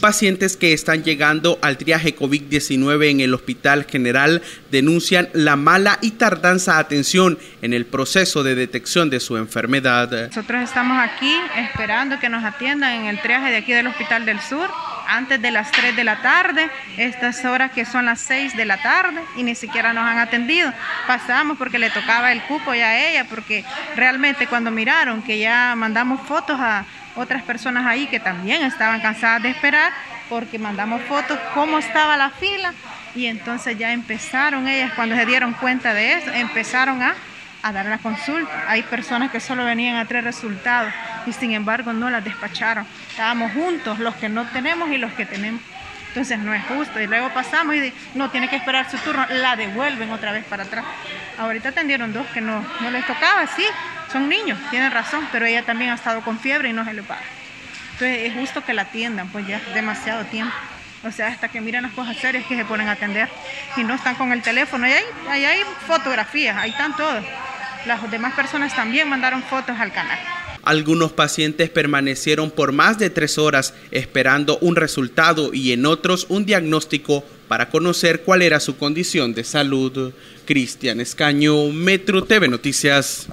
Pacientes que están llegando al triaje COVID-19 en el Hospital General denuncian la mala y tardanza atención en el proceso de detección de su enfermedad. Nosotros estamos aquí esperando que nos atiendan en el triaje de aquí del Hospital del Sur antes de las 3 de la tarde, estas horas que son las 6 de la tarde y ni siquiera nos han atendido. Pasamos porque le tocaba el cupo ya a ella, porque realmente cuando miraron que ya mandamos fotos a otras personas ahí que también estaban cansadas de esperar, porque mandamos fotos cómo estaba la fila y entonces ya empezaron ellas, cuando se dieron cuenta de eso, empezaron a a dar la consulta. Hay personas que solo venían a tres resultados y sin embargo no las despacharon. Estábamos juntos, los que no tenemos y los que tenemos. Entonces no es justo. Y luego pasamos y no tiene que esperar su turno, la devuelven otra vez para atrás. Ahorita atendieron dos que no, no les tocaba, sí, son niños, tienen razón, pero ella también ha estado con fiebre y no se le paga. Entonces es justo que la atiendan, pues ya demasiado tiempo. O sea, hasta que miran las cosas serias que se ponen a atender y no están con el teléfono. Y ahí, ahí hay fotografías, ahí están todos. Las demás personas también mandaron fotos al canal. Algunos pacientes permanecieron por más de tres horas esperando un resultado y en otros un diagnóstico para conocer cuál era su condición de salud. Cristian Escaño, Metro TV Noticias.